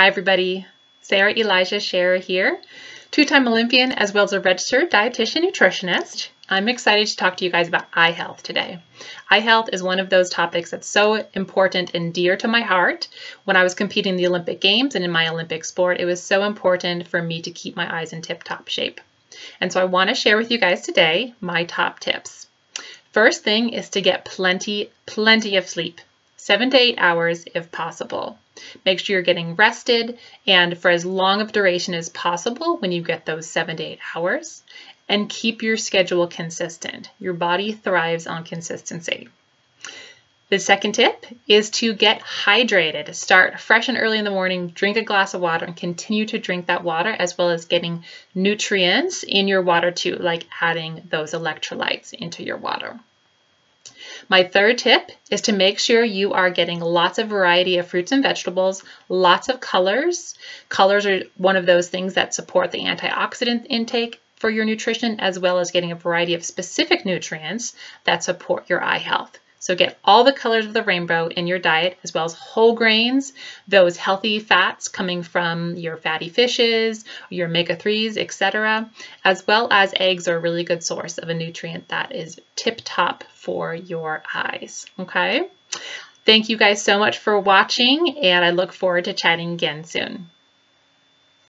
Hi everybody, Sarah Elijah Scherer here, two-time Olympian as well as a registered dietitian nutritionist. I'm excited to talk to you guys about eye health today. Eye health is one of those topics that's so important and dear to my heart. When I was competing in the Olympic Games and in my Olympic sport, it was so important for me to keep my eyes in tip-top shape. And so I want to share with you guys today my top tips. First thing is to get plenty, plenty of sleep seven to eight hours if possible. Make sure you're getting rested and for as long of duration as possible when you get those seven to eight hours and keep your schedule consistent. Your body thrives on consistency. The second tip is to get hydrated. Start fresh and early in the morning, drink a glass of water, and continue to drink that water as well as getting nutrients in your water too, like adding those electrolytes into your water. My third tip is to make sure you are getting lots of variety of fruits and vegetables, lots of colors. Colors are one of those things that support the antioxidant intake for your nutrition, as well as getting a variety of specific nutrients that support your eye health. So get all the colors of the rainbow in your diet, as well as whole grains, those healthy fats coming from your fatty fishes, your omega-3s, etc., as well as eggs are a really good source of a nutrient that is tip-top for your eyes, okay? Thank you guys so much for watching, and I look forward to chatting again soon.